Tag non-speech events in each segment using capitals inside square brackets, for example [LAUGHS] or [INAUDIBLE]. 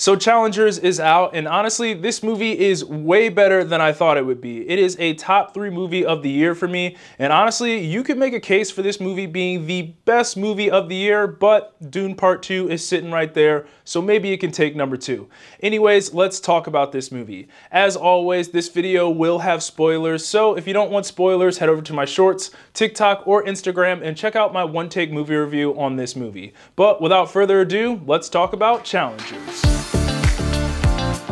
So Challengers is out, and honestly, this movie is way better than I thought it would be. It is a top three movie of the year for me, and honestly, you could make a case for this movie being the best movie of the year, but Dune Part 2 is sitting right there, so maybe it can take number two. Anyways, let's talk about this movie. As always, this video will have spoilers, so if you don't want spoilers, head over to my shorts, TikTok, or Instagram, and check out my one-take movie review on this movie. But without further ado, let's talk about Challengers.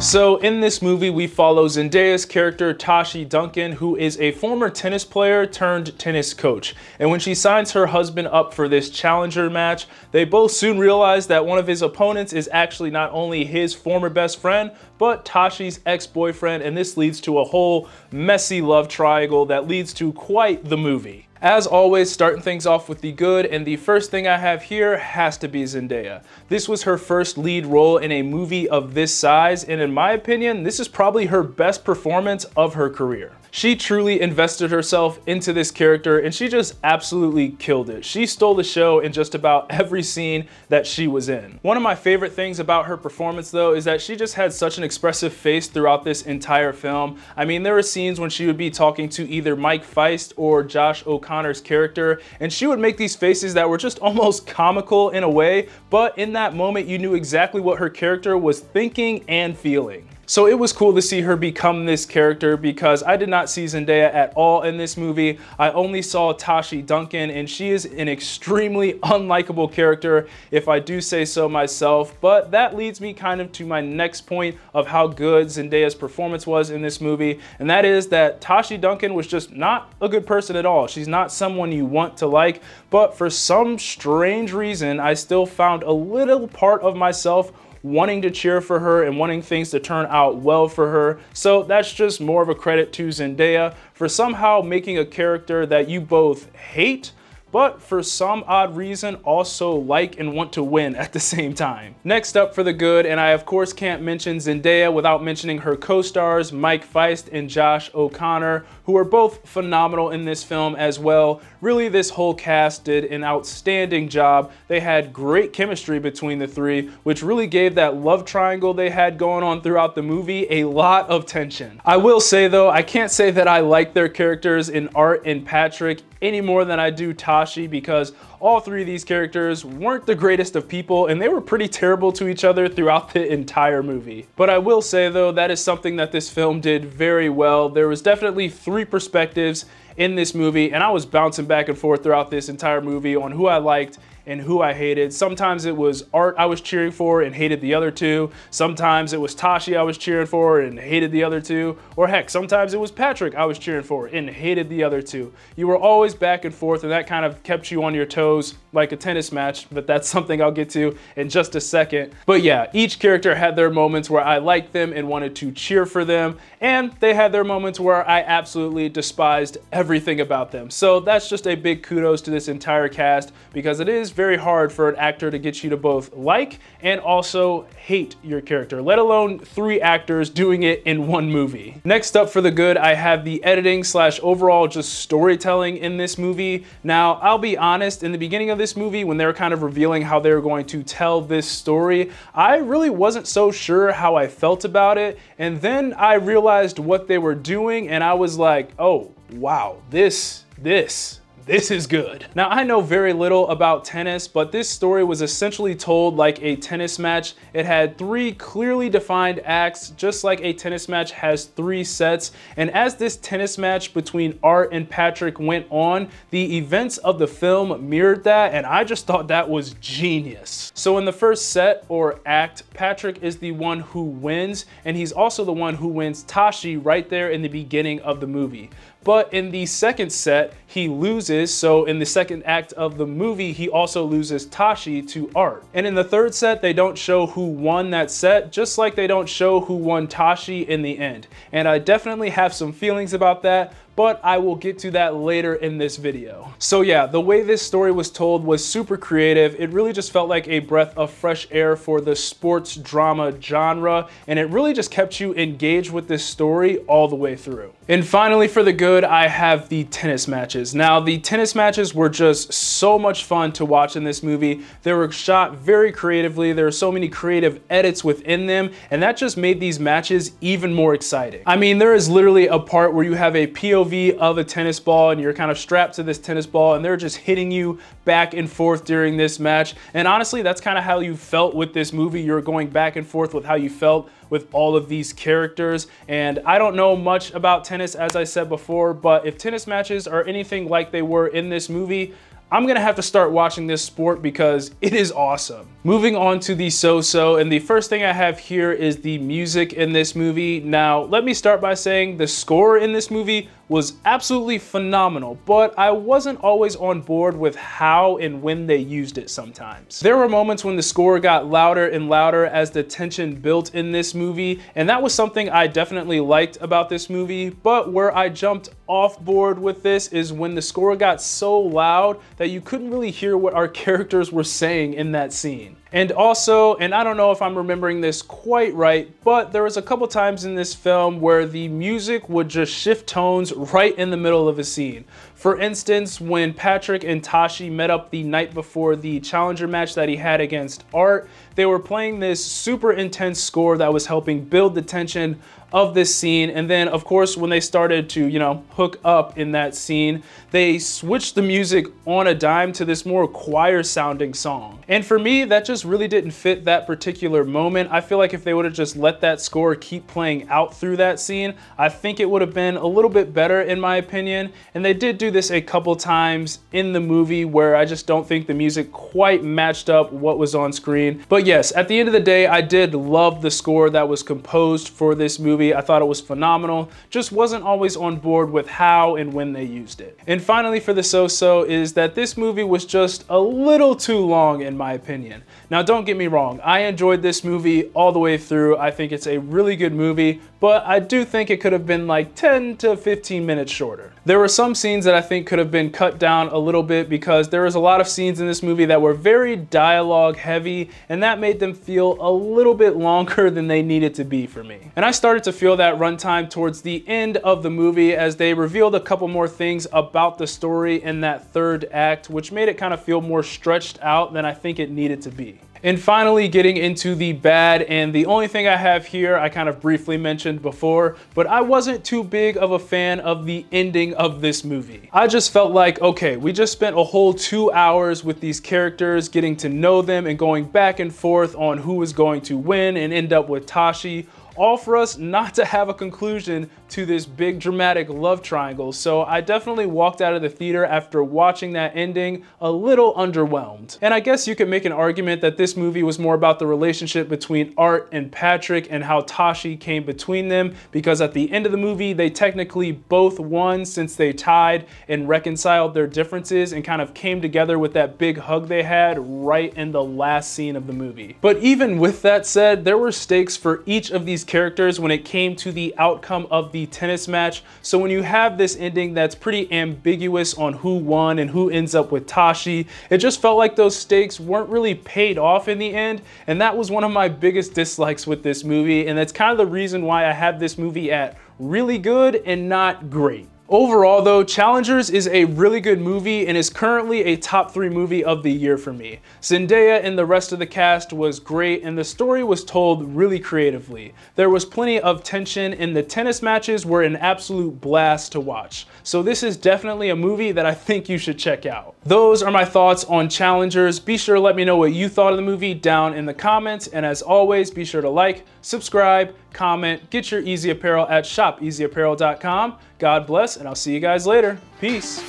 So in this movie, we follow Zendaya's character Tashi Duncan, who is a former tennis player turned tennis coach. And when she signs her husband up for this challenger match, they both soon realize that one of his opponents is actually not only his former best friend, but Tashi's ex-boyfriend, and this leads to a whole messy love triangle that leads to quite the movie. As always, starting things off with the good, and the first thing I have here has to be Zendaya. This was her first lead role in a movie of this size, and in my opinion, this is probably her best performance of her career. She truly invested herself into this character and she just absolutely killed it. She stole the show in just about every scene that she was in. One of my favorite things about her performance though is that she just had such an expressive face throughout this entire film. I mean, there were scenes when she would be talking to either Mike Faist or Josh O'Connor's character and she would make these faces that were just [LAUGHS] almost comical in a way, but in that moment you knew exactly what her character was thinking and feeling. So it was cool to see her become this character because I did not see Zendaya at all in this movie. I only saw Tashi Duncan and she is an extremely [LAUGHS] unlikable character if I do say so myself. But that leads me kind of to my next point of how good Zendaya's performance was in this movie. And that is that Tashi Duncan was just not a good person at all. She's not someone you want to like, but for some strange reason, I still found a little part of myself wanting to cheer for her and wanting things to turn out well for her. So that's just more of a credit to Zendaya for somehow making a character that you both hate but for some odd reason also like and want to win at the same time. Next up for the good, and I of course can't mention Zendaya without mentioning her co-stars Mike Faist and Josh O'Connor, who are both phenomenal in this film as well. Really, this whole cast did an outstanding job. They had great chemistry between the three, which really gave that love triangle they had going on throughout the movie a lot of tension. I will say though, I can't say that I like their characters in Art and Patrick any more than I do Tashi because all three of these characters weren't the greatest of people and they were pretty terrible to each other throughout the entire movie. But I will say though, that is something that this film did very well. There was definitely three perspectives in this movie and I was bouncing back and forth throughout this entire movie on who I liked and who I hated. Sometimes it was Art I was cheering for and hated the other two. Sometimes it was Tashi I was cheering for and hated the other two. Or heck, sometimes it was Patrick I was cheering for and hated the other two. You were always back and forth and that kind of kept you on your toes like a tennis match, but that's [LAUGHS] something I'll get to in just a second. But yeah, each character had their moments where I liked them and wanted to cheer for them, and they had their moments where I absolutely despised everything about them. So that's just a big kudos to this entire cast because it is very hard for an actor to get you to both like and also hate your character, let alone three actors doing it in one movie. Next up for the good, I have the editing slash overall just storytelling in this movie. Now, I'll be honest, in the beginning of this movie, when they were kind of revealing how they were going to tell this story, I really wasn't so sure how I felt about it. And then I realized what they were doing and I was like, oh, wow, this, this, this is good. Now, I know very little about tennis, but this story was essentially told like a tennis match. It had three clearly defined acts, just like a tennis match has three sets. And as this tennis match between Art and Patrick went on, the events of the film mirrored that, and I just thought that was genius. So in the first set or act, Patrick is the one who wins, and he's also the one who wins Tashi right there in the beginning of the movie. But in the second set, he loses. So in the second act of the movie, he also loses Tashi to Art. And in the third set, they don't show who won that set, just like they don't show who won Tashi in the end. And I definitely have some feelings about that, but I will get to that later in this video. So yeah, the way this story was told was super creative. It really just felt like a breath of fresh air for the sports drama genre, and it really just kept you engaged with this story all the way through. And finally, for the good, I have the tennis matches. Now, the tennis matches were just so much fun to watch in this movie. They were shot very creatively. There are so many creative edits within them, and that just made these matches even more exciting. I mean, there is literally a part where you have a POV of a tennis ball and you're kind of strapped to this tennis ball and they're just hitting you back and forth during this match. And honestly, that's kind of how you felt with this movie. You're going back and forth with how you felt with all of these characters. And I don't know much about tennis, as I said before, but if tennis matches are anything like they were in this movie, I'm gonna have to start watching this sport because it is awesome. Moving on to the so-so, and the first thing I have here is the music in this movie. Now, let me start by saying the score in this movie was absolutely phenomenal, but I wasn't always on board with how and when they used it sometimes. There were moments when the score got louder and louder as the tension built in this movie, and that was something I definitely liked about this movie, but where I jumped off board with this is when the score got so loud that you couldn't really hear what our [LAUGHS] characters were saying in that scene. And also, and I don't know if I'm remembering this quite right, but there was a couple times in this film where the music would just shift tones right in the middle of a scene. For instance, when Patrick and Tashi met up the night before the challenger match that he had against Art, they were playing this super intense score that was helping build the tension of this scene. And then of course, when they started to, you know, hook up in that scene, they switched the music on a dime to this more choir sounding song. And for me, that just really didn't fit that particular moment. I feel like if they would have just let that score keep playing out through that scene, I think it would have been a little bit better in my opinion. And they did do this a couple times in the movie where I just don't think the music quite matched up what was on screen. But yes, at the end of the day, I did love the score that was composed for this movie. I thought it was phenomenal, just wasn't always on board with how and when they used it. And finally for the so-so is that this movie was just a little too long in my opinion. Now don't get me wrong, I enjoyed this movie all the way through. I think it's a really good movie, but I do think it could have been like 10 to 15 minutes shorter. There were some scenes that I think could have been cut down a little bit because there was a lot of scenes in this movie that were very dialogue heavy and that made them feel a little bit longer [LAUGHS] than they needed to be for me. And I started to feel that runtime towards the end of the movie as they revealed a couple more things about the story in that third act, which made it kind of feel more stretched out than I think it needed to be. And finally getting into the bad and the only thing I have here I kind of briefly mentioned before but I wasn't too big of a fan of the ending of this movie. I just felt like okay we just spent a whole two hours with these characters getting to know them and going back and forth on who was going to win and end up with Tashi all for us not to have a conclusion to this big dramatic love triangle. So I definitely walked out of the theater after watching that ending a little underwhelmed. And I guess you could make an argument that this movie was more about the relationship between Art and Patrick and how Tashi came between them because at the end of the movie, they technically both won since they tied and reconciled their differences and kind of came together with that big hug they had right in the last scene of the movie. But even with that said, there were stakes for each of these characters when it came to the outcome of the tennis match. So when you have this ending that's pretty ambiguous on who won and who ends up with Tashi, it just felt like those stakes weren't really paid off in the end. And that was one of my biggest dislikes with this movie. And that's kind of the reason why I have this movie at really good and not great. Overall though, Challengers is a really good movie and is currently a top three movie of the year for me. Zendaya and the rest of the cast was great and the story was told really creatively. There was plenty of tension and the tennis matches were an absolute blast to watch. So this is definitely a movie that I think you should check out. Those are my thoughts on Challengers. Be sure to let me know what you thought of the movie down in the comments and as always, be sure to like, subscribe, comment, get your Eazy Apparel at shopeazyapparel.com. God bless, and I'll see you guys later. Peace.